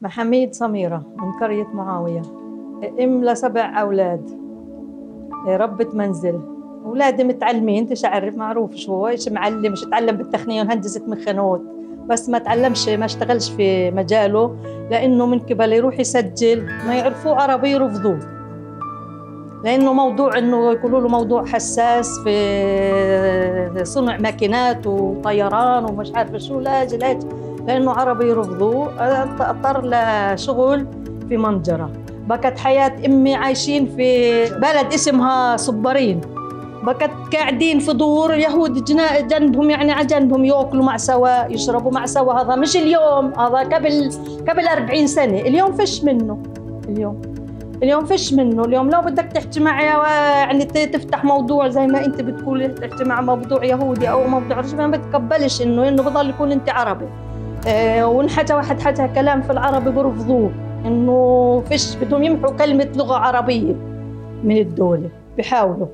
محميد سميرة من قرية معاوية. أم لسبع أولاد. ربة منزل أولادي متعلمين أنت عارف معروف شو إيش معلم إيش تعلم بالتقنية وهندسة ميكانوت بس ما تعلمش ما اشتغلش في مجاله لأنه من قبل يروح يسجل ما يعرفوه عربي يرفضوه. لأنه موضوع إنه يقولوا له موضوع حساس في صنع ماكينات وطيران ومش عارفة شو لا أجي لا أجي لأنه عربي يرفضوه أضطر لشغل في منجرة. بكت حياة أمي عايشين في بلد اسمها صبرين بكت قاعدين في دور يهود جنبهم يعني على جنبهم يأكلوا مع سوا يشربوا مع سوا. هذا مش اليوم هذا قبل قبل 40 سنة. اليوم فش منه. اليوم. اليوم فش منه اليوم لو بدك تحكي معي يعني تفتح موضوع زي ما انت بتقولي تحكي مع موضوع يهودي أو موضوع رجل ما بتقبلش انه إنه بضل يكون أنت عربي. آه، ونحكى واحد حكى كلام في العربي برفضوه إنه فيش بدهم يمحوا كلمة لغة عربية من الدولة بحاولوا.